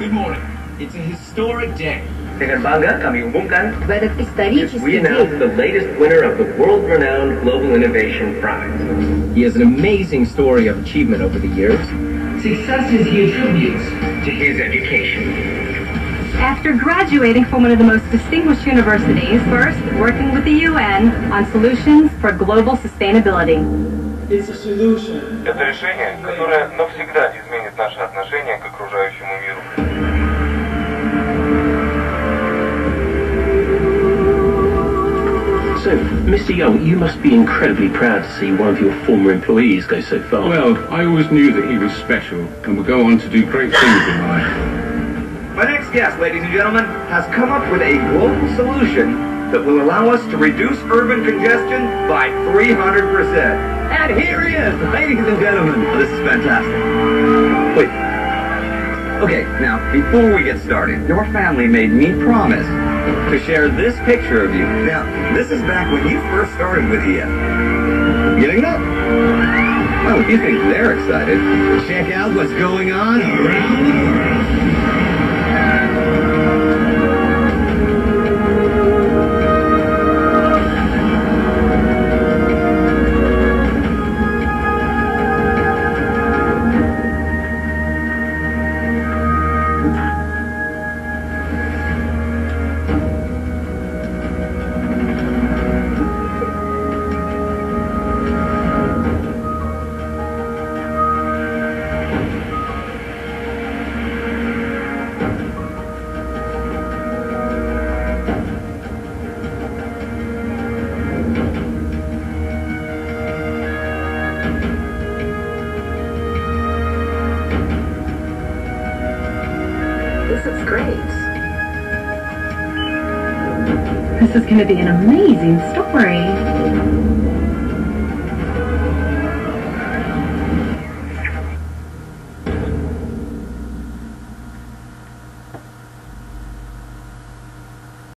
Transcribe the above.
Good morning. It's a historic day. Dengan bangga kami umumkan В этот исторический we announce день the latest winner of the world-renowned Global Innovation Prize. He has an amazing story of achievement over the years. Successes he attributes to his education. After graduating from one of the most distinguished universities, first working with the UN on solutions for global sustainability. It's a solution. Это решение, которое навсегда изменит наше отношение к окружающему миру. So, Mr. Young, you must be incredibly proud to see one of your former employees go so far. Well, I always knew that he was special and would go on to do great things in life. My next guest, ladies and gentlemen, has come up with a global solution that will allow us to reduce urban congestion by 300%. And here he is, ladies and gentlemen. This is fantastic. Okay, now, before we get started, your family made me promise to share this picture of you. Now, this is back when you first started with EF. Getting that? Oh, you think they're excited, check out what's going on around the world. This is great. This is going to be an amazing story.